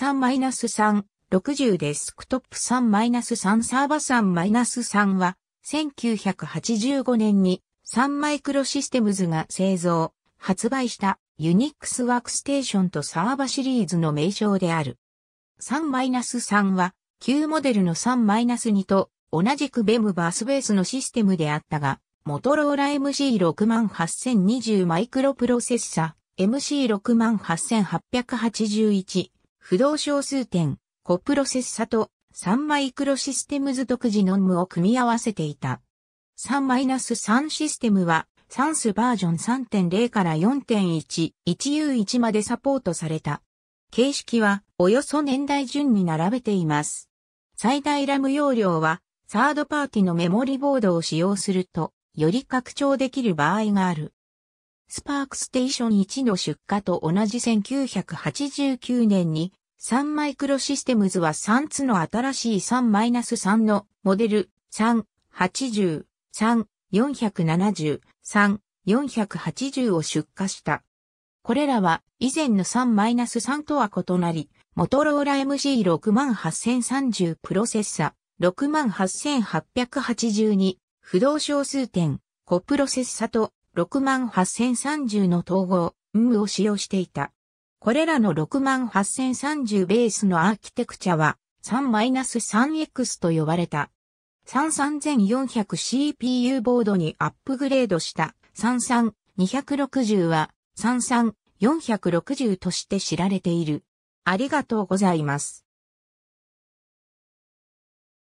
Sun-3、60デスクトップ Sun-3サーバ Sun-3は、1985年にサンマイクロシステムズが製造、発売した UNIX ワークステーションとサーバシリーズの名称である。 Sun-3は、旧モデルの Sun-2と同じく VMEバスベースのシステムであったが、モトローラ MC68020 マイクロプロセッサ、MC68881、不動小数点、コプロセッサと3マイクロシステムズ独自のムを組み合わせていた。3-3システムは、サンスバージョン3.0から4.1、1U1 までサポートされた。形式は、およそ年代順に並べています。最大ラム容量は、サードパーティのメモリボードを使用すると、より拡張できる場合がある。スパークステーション1の出荷と同じ1989年に、サンマイクロシステムズは3つの新しい3-3のモデル3、80、3、470、3、480を出荷した。これらは以前の3-3とは異なり、モトローラ MC68030 プロセッサ、68882、不動小数点、コプロセッサと68030の統合、ムを使用していた。これらの68030ベースのアーキテクチャは 3-3X と呼ばれた。33400CPU ボードにアップグレードした33260は33460として知られている。ありがとうございます。